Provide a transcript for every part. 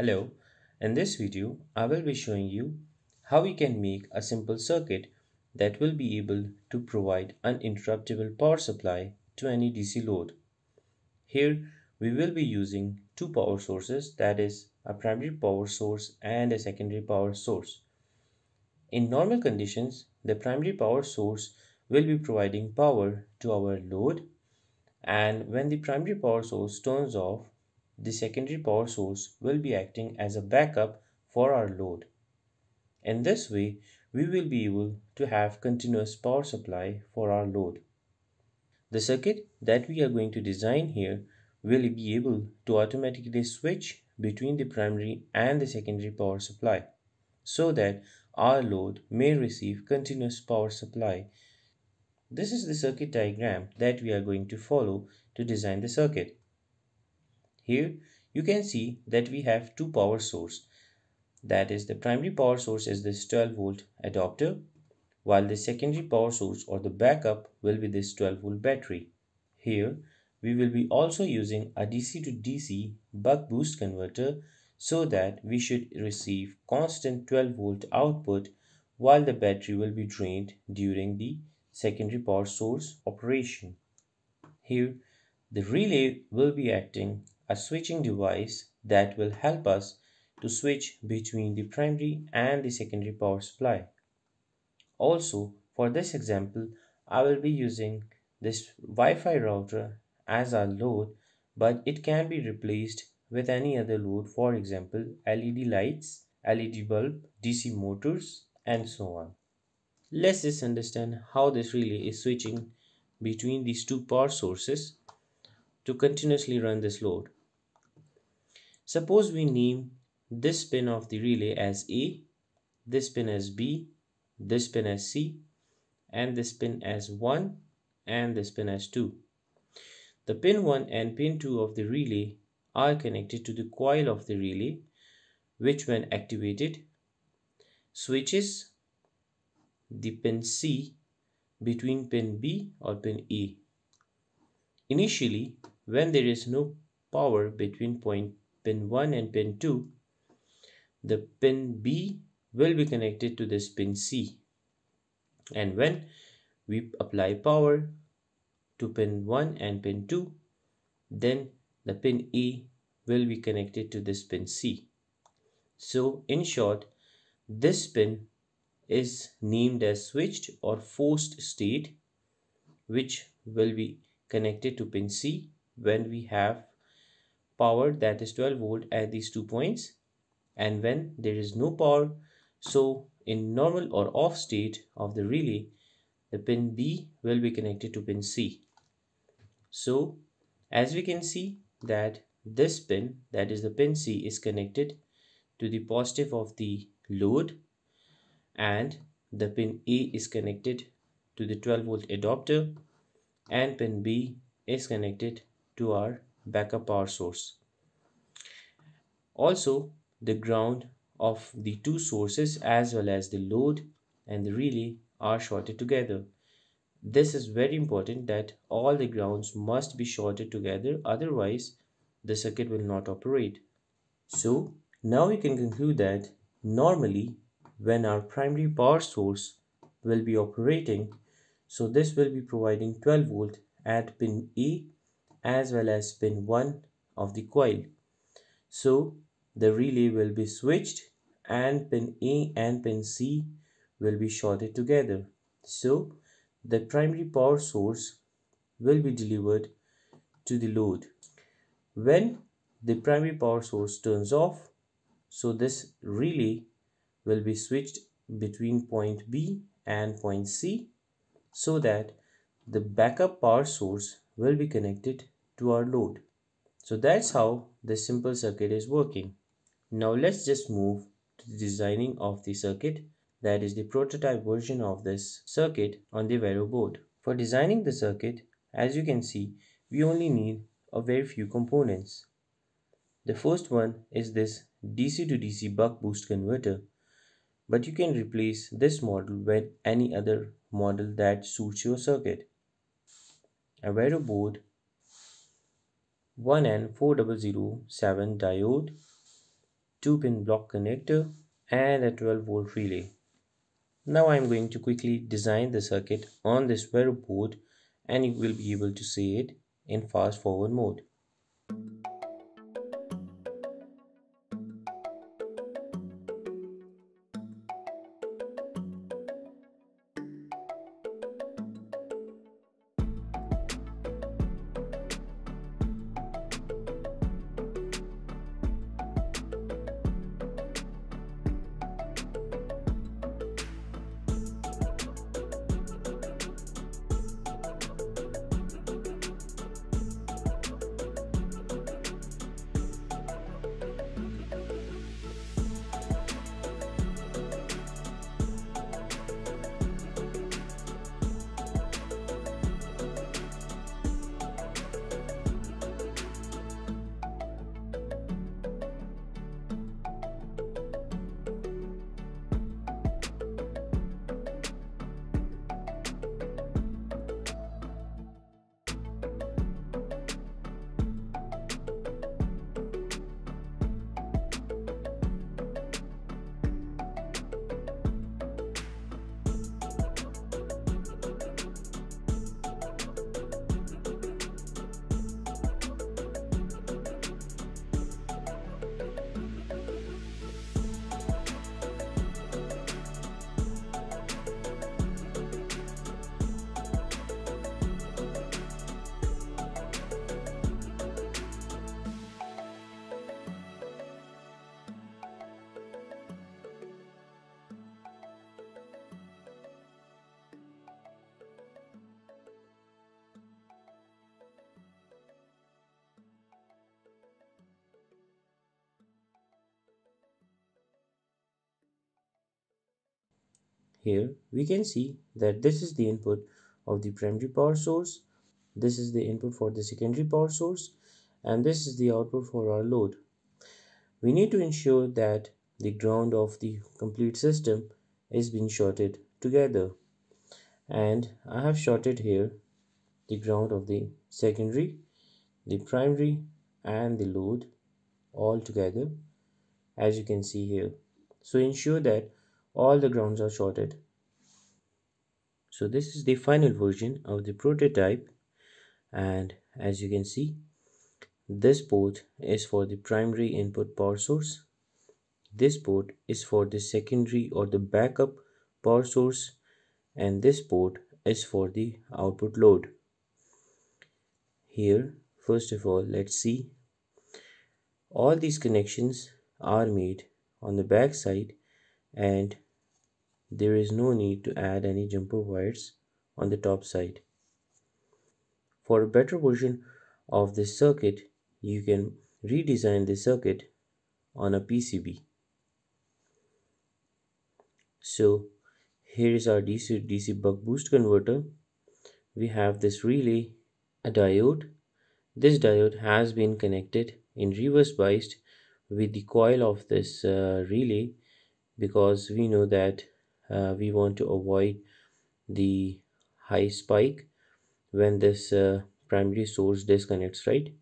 Hello, in this video I will be showing you how we can make a simple circuit that will be able to provide uninterruptible power supply to any DC load. Here we will be using two power sources that is a primary power source and a secondary power source. In normal conditions the primary power source will be providing power to our load and when the primary power source turns off the secondary power source will be acting as a backup for our load. In this way, we will be able to have continuous power supply for our load. The circuit that we are going to design here will be able to automatically switch between the primary and the secondary power supply so that our load may receive continuous power supply. This is the circuit diagram that we are going to follow to design the circuit. Here you can see that we have two power source. That is the primary power source is this 12 volt adapter while the secondary power source or the backup will be this 12 volt battery. Here we will be also using a DC to DC buck boost converter so that we should receive constant 12 volt output while the battery will be drained during the secondary power source operation. Here the relay will be acting a switching device that will help us to switch between the primary and the secondary power supply. Also, for this example, I will be using this Wi-Fi router as our load, but it can be replaced with any other load, for example, LED lights, LED bulb, DC motors, and so on. Let's just understand how this relay is switching between these two power sources to continuously run this load. Suppose we name this pin of the relay as A, this pin as B, this pin as C, and this pin as 1 and this pin as 2. The pin 1 and pin 2 of the relay are connected to the coil of the relay which when activated switches the pin C between pin B or pin A. Initially, when there is no power between point pin 1 and pin 2 the pin B will be connected to this pin C. And when we apply power to pin 1 and pin 2 then the pin E will be connected to this pin C. So in short this pin is named as switched or forced state which will be connected to pin C when we have power that is 12 volt at these two points and when there is no power so in normal or off state of the relay the pin B will be connected to pin C. So as we can see that this pin that is the pin C is connected to the positive of the load and the pin A is connected to the 12 volt adapter and pin B is connected to our backup power source. Also, the ground of the two sources as well as the load and the relay are shorted together. This is very important that all the grounds must be shorted together otherwise the circuit will not operate. So now we can conclude that normally when our primary power source will be operating so this will be providing 12 volt at pin A as well as pin 1 of the coil. So the relay will be switched and pin A and pin C will be shorted together. So the primary power source will be delivered to the load. When the primary power source turns off, so this relay will be switched between point B and point C so that the backup power source will be connected to our load. So that's how this simple circuit is working. Now let's just move to the designing of the circuit that is the prototype version of this circuit on the Vero board. For designing the circuit, as you can see, we only need a very few components. The first one is this DC to DC buck boost converter, but you can replace this model with any other model that suits your circuit. A Vero board 1N4007 diode, 2 pin block connector and a 12 volt relay. Now I am going to quickly design the circuit on this Vero board and you will be able to see it in fast forward mode. Here we can see that this is the input of the primary power source, this is the input for the secondary power source and this is the output for our load. We need to ensure that the ground of the complete system is being shorted together and I have shorted here the ground of the secondary, the primary and the load all together as you can see here. So ensure that all the grounds are shorted. So this is the final version of the prototype and as you can see this port is for the primary input power source. This port is for the secondary or the backup power source and this port is for the output load. Here first of all let's see all these connections are made on the back side and there is no need to add any jumper wires on the top side. For a better version of this circuit, you can redesign the circuit on a PCB. So here is our DC DC buck boost converter. We have this relay, a diode. This diode has been connected in reverse biased with the coil of this uh, relay because we know that uh, we want to avoid the high spike when this uh, primary source disconnects right?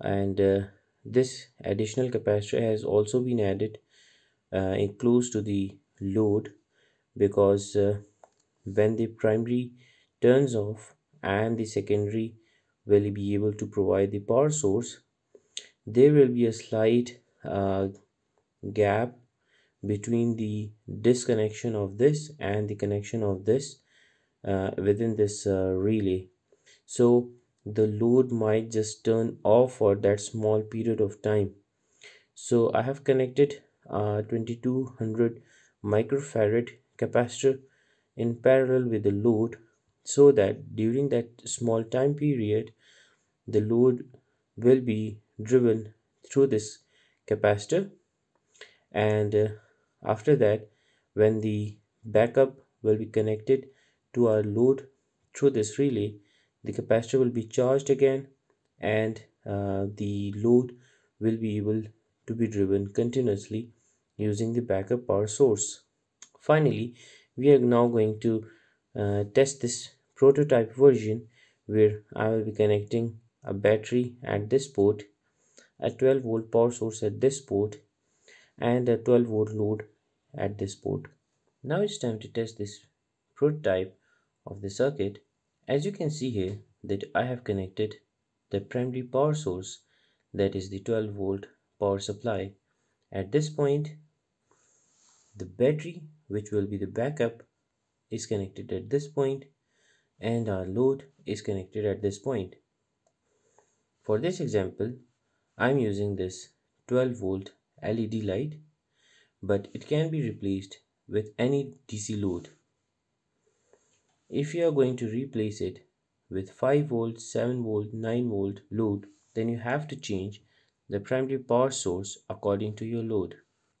And uh, this additional capacitor has also been added uh, close to the load because uh, when the primary turns off and the secondary will be able to provide the power source there will be a slight uh, gap between the disconnection of this and the connection of this uh, within this uh, relay. So the load might just turn off for that small period of time. So i have connected uh, 2200 microfarad capacitor in parallel with the load so that during that small time period the load will be driven through this capacitor. And uh, after that when the backup will be connected to our load through this relay the capacitor will be charged again and uh, the load will be able to be driven continuously using the backup power source. Finally we are now going to uh, test this prototype version where I will be connecting a battery at this port a 12 volt power source at this port and a 12 volt load at this port. Now it's time to test this prototype of the circuit. As you can see here that I have connected the primary power source that is the 12 volt power supply. At this point the battery which will be the backup is connected at this point and our load is connected at this point. For this example, I'm using this 12 volt LED light, but it can be replaced with any DC load. If you are going to replace it with 5 volt, 7 volt, 9 volt load, then you have to change the primary power source according to your load.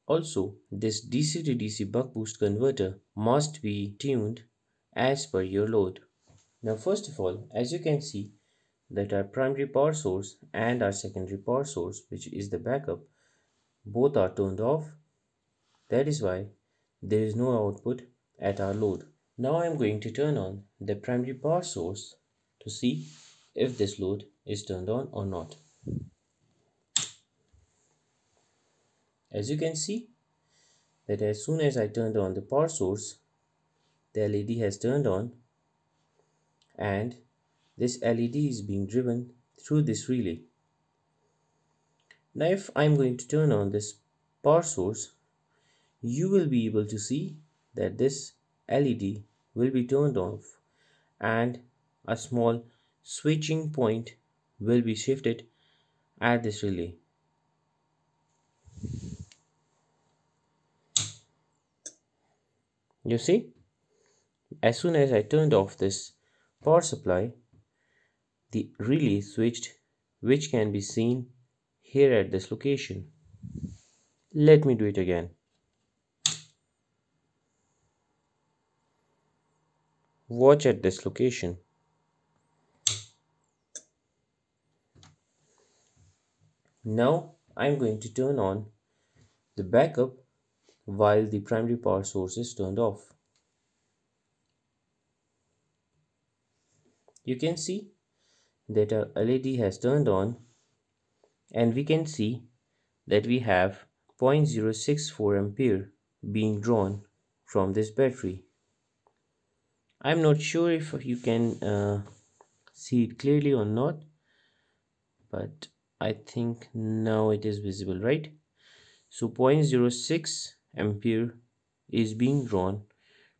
Also, this DC to DC buck boost converter must be tuned as per your load. Now first of all, as you can see that our primary power source and our secondary power source which is the backup both are turned off. That is why there is no output at our load. Now I am going to turn on the primary power source to see if this load is turned on or not. As you can see that as soon as I turned on the power source the LED has turned on and this LED is being driven through this relay. Now if I'm going to turn on this power source, you will be able to see that this LED will be turned off and a small switching point will be shifted at this relay. You see, as soon as I turned off this power supply, the relay switched which can be seen here at this location. Let me do it again. Watch at this location. Now I'm going to turn on the backup while the primary power source is turned off. you can see that our LED has turned on and we can see that we have 0.064 ampere being drawn from this battery I'm not sure if you can uh, see it clearly or not but I think now it is visible right? So 0.06 ampere is being drawn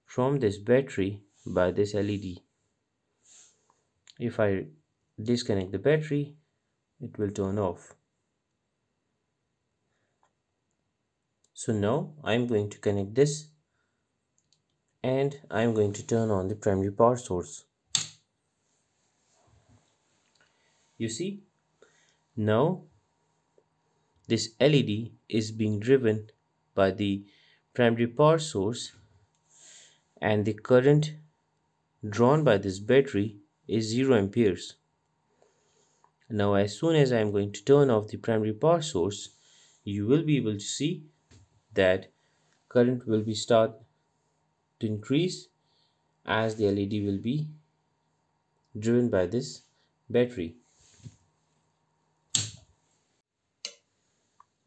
from this battery by this LED if I disconnect the battery it will turn off. So now I'm going to connect this and I'm going to turn on the primary power source you see now this LED is being driven by the primary power source and the current drawn by this battery is 0 amperes. Now as soon as I am going to turn off the primary power source, you will be able to see that current will be start to increase as the LED will be driven by this battery.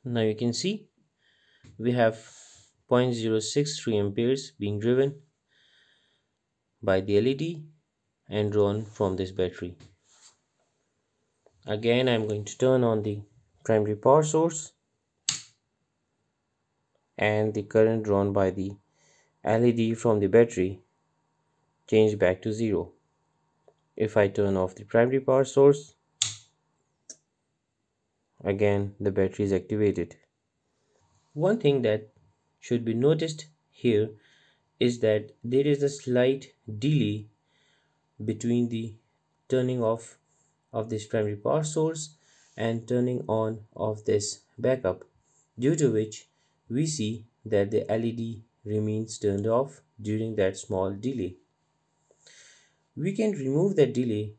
Now you can see we have 0.063 amperes being driven by the LED and drawn from this battery again I'm going to turn on the primary power source and the current drawn by the LED from the battery change back to zero. If I turn off the primary power source again the battery is activated. One thing that should be noticed here is that there is a slight delay between the turning off of this primary power source and turning on of this backup due to which we see that the LED remains turned off during that small delay. We can remove that delay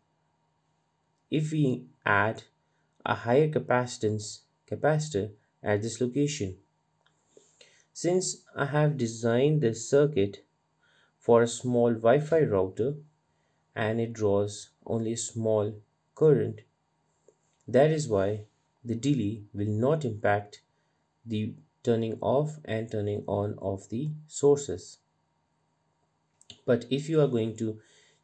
if we add a higher capacitance capacitor at this location. Since I have designed this circuit for a small Wi-Fi router and it draws only a small current. That is why the delay will not impact the turning off and turning on of the sources but if you are going to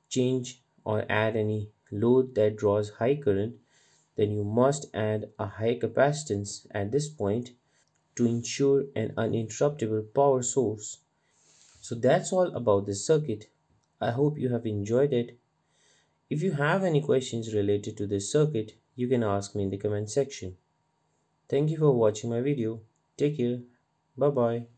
change or add any load that draws high current then you must add a high capacitance at this point to ensure an uninterruptible power source. So that's all about this circuit. I hope you have enjoyed it. If you have any questions related to this circuit, you can ask me in the comment section. Thank you for watching my video. Take care. Bye bye.